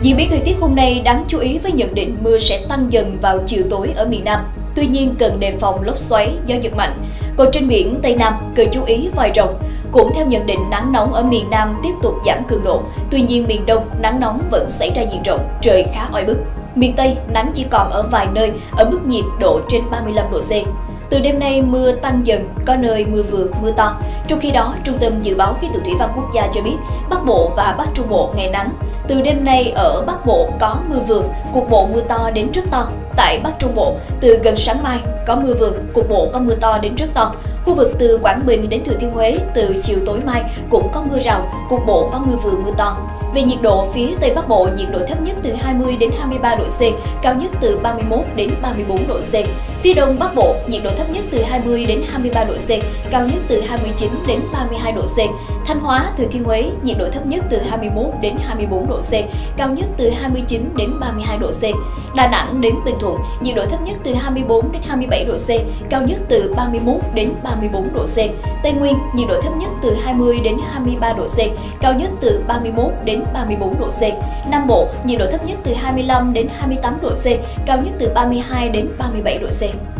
Diễn biến thời tiết hôm nay đáng chú ý với nhận định mưa sẽ tăng dần vào chiều tối ở miền Nam. Tuy nhiên cần đề phòng lốc xoáy, gió giật mạnh. Còn trên biển Tây Nam cần chú ý vòi rồng. Cũng theo nhận định nắng nóng ở miền Nam tiếp tục giảm cường độ. Tuy nhiên miền Đông nắng nóng vẫn xảy ra diện rộng, trời khá oi bức. Miền Tây nắng chỉ còn ở vài nơi ở mức nhiệt độ trên 35 độ C. Từ đêm nay mưa tăng dần, có nơi mưa vừa, mưa to. Trong khi đó, Trung tâm Dự báo Khí tượng Thủy văn Quốc gia cho biết Bắc Bộ và Bắc Trung Bộ ngày nắng. Từ đêm nay ở Bắc Bộ có mưa vừa, cục bộ mưa to đến rất to. Tại Bắc Trung Bộ, từ gần sáng mai có mưa vừa, cục bộ có mưa to đến rất to. Khu vực từ Quảng Bình đến Thừa Thiên Huế từ chiều tối mai cũng có mưa rào, cục bộ có mưa vừa mưa to. Về nhiệt độ, phía Tây Bắc Bộ nhiệt độ thấp nhất từ 20 đến 23 độ C, cao nhất từ 31 đến 34 độ C. Phía Đông Bắc Bộ nhiệt độ thấp nhất từ 20 đến 23 độ C, cao nhất từ 29 đến 32 độ C. Thanh Hóa, Thừa Thiên Huế nhiệt độ thấp nhất từ 21 đến 24 độ C, cao nhất từ 29 đến 32 độ C. Đà Nẵng đến Bình Thuận nhiệt độ thấp nhất từ 24 đến 27 độ C, cao nhất từ 31 đến 34 độ C. Tây Nguyên nhiệt độ thấp nhất từ 20 đến 23 độ C, cao nhất từ 31 đến 34 độ C. Nam Bộ nhiệt độ thấp nhất từ 25 đến 28 độ C, cao nhất từ 32 đến 37 độ C.